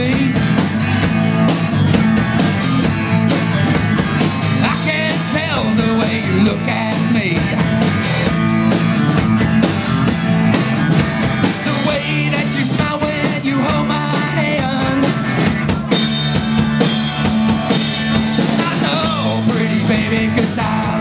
I can tell the way you look at me. The way that you smile when you hold my hand. I know, pretty baby, cause I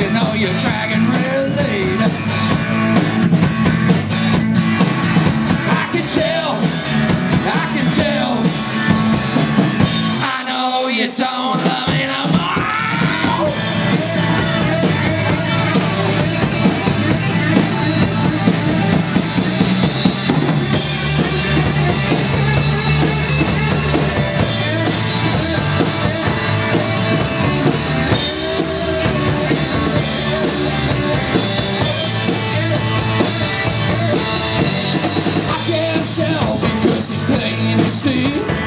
you you know you're dragging real late. can't tell because he's plain to see.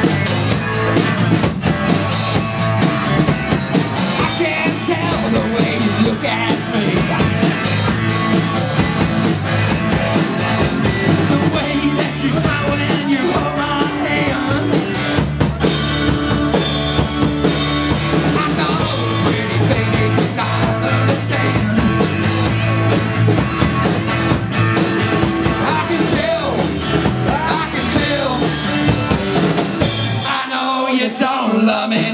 love me